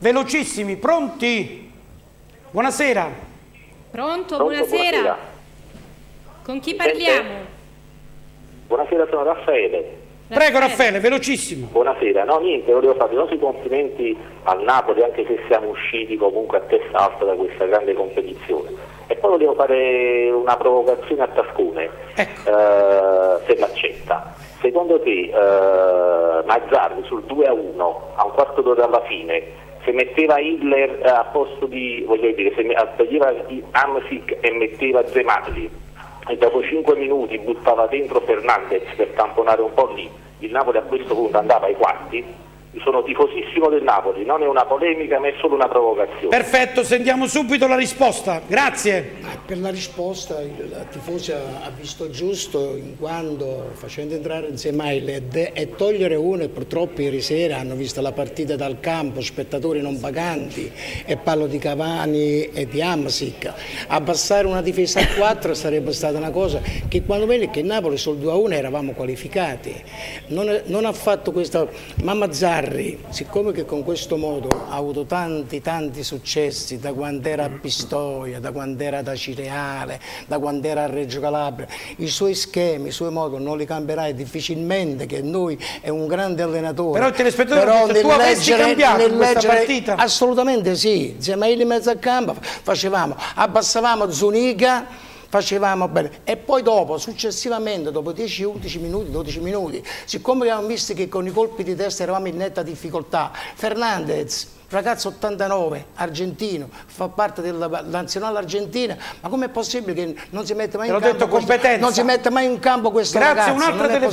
Velocissimi, pronti? Buonasera. Pronto? Pronto, buonasera. buonasera. Con chi parliamo? Buonasera, sono Raffaele. Prego Raffaele, velocissimo. Buonasera, no niente, volevo fare i nostri complimenti al Napoli anche se siamo usciti comunque a testa alta da questa grande competizione. E poi volevo fare una provocazione a Tascone, Ecco. eh, se l'accetta. Secondo te eh, Mazzarri sul 2 a 1 a un quarto d'ora alla fine se metteva Hitler a posto di, voglio dire, se toglieva Amsic e metteva Zemalli e dopo 5 minuti buttava dentro Fernandez per tamponare un po' lì, il Napoli a questo punto andava ai quarti. Sono tifosissimo del Napoli, non è una polemica ma è solo una provocazione. Perfetto, sentiamo subito la risposta. Grazie. Per la risposta il tifoso ha visto giusto in quando facendo entrare insieme ai LED e togliere uno e purtroppo ieri sera hanno visto la partita dal campo, spettatori non paganti e parlo di Cavani e di Amsic. Abbassare una difesa a 4 sarebbe stata una cosa che quando venne che Napoli sul 2 a 1 eravamo qualificati. Non, è- non ha fatto questa... Ma Mazzarri, siccome che con questo modo ha avuto tanti tanti successi da quando era a Pistoia, da quando era da Cireale, da quando era a Reggio Calabria, i suoi schemi, i suoi modi non li cambierai difficilmente che noi è un grande allenatore. Però il telespettatore Però nel tu leggere- cambiato nel leggere- partita? Assolutamente sì, Zemaili in mezzo a campo facevamo, abbassavamo Zuniga facevamo bene. E poi dopo successivamente dopo 10 11 minuti 12 minuti siccome abbiamo visto che con i colpi di testa eravamo in netta difficoltà Fernandez ragazzo 89 argentino fa parte della nazionale argentina ma com'è possibile che non si mette mai in campo questo- non si mette mai in campo questo Grazie, ragazzo? un'altra telefonata.